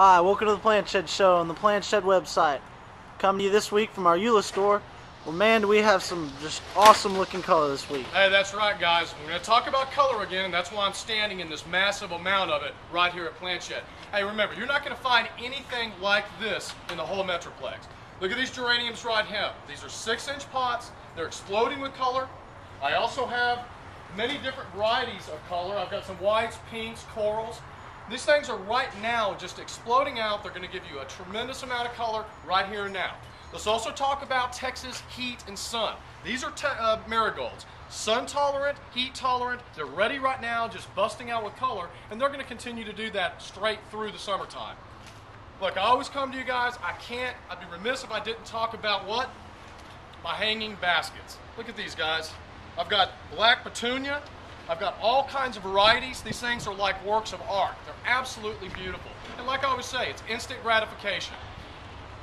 Hi, welcome to the Plant Shed Show on the Plant Shed website. Coming to you this week from our Euless store. Well, man, we have some just awesome looking color this week. Hey, that's right, guys. We're going to talk about color again, and that's why I'm standing in this massive amount of it right here at Plant Shed. Hey, remember, you're not going to find anything like this in the whole Metroplex. Look at these geraniums right here. These are six-inch pots. They're exploding with color. I also have many different varieties of color. I've got some whites, pinks, corals. These things are right now just exploding out. They're going to give you a tremendous amount of color right here and now. Let's also talk about Texas heat and sun. These are uh, marigolds. Sun tolerant, heat tolerant, they're ready right now, just busting out with color, and they're going to continue to do that straight through the summertime. Look, I always come to you guys, I can't, I'd be remiss if I didn't talk about what? My hanging baskets. Look at these guys. I've got black petunia, I've got all kinds of varieties. These things are like works of art. They're absolutely beautiful. And like I always say, it's instant gratification.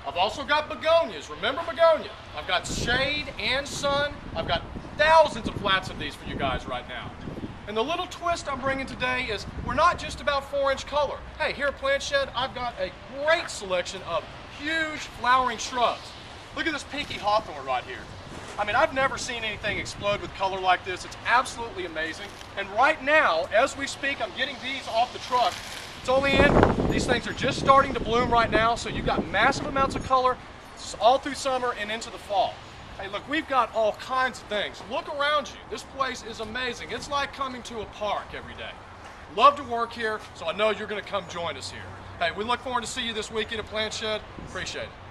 I've also got begonias. Remember begonia? I've got shade and sun. I've got thousands of flats of these for you guys right now. And the little twist I'm bringing today is we're not just about four inch color. Hey, here at Plant Shed, I've got a great selection of huge flowering shrubs. Look at this pinky hawthorn right here. I mean, I've never seen anything explode with color like this. It's absolutely amazing. And right now, as we speak, I'm getting these off the truck. It's only in, these things are just starting to bloom right now, so you've got massive amounts of color all through summer and into the fall. Hey, look, we've got all kinds of things. Look around you. This place is amazing. It's like coming to a park every day. Love to work here, so I know you're going to come join us here. Hey, we look forward to see you this weekend at Plant Shed. Appreciate it.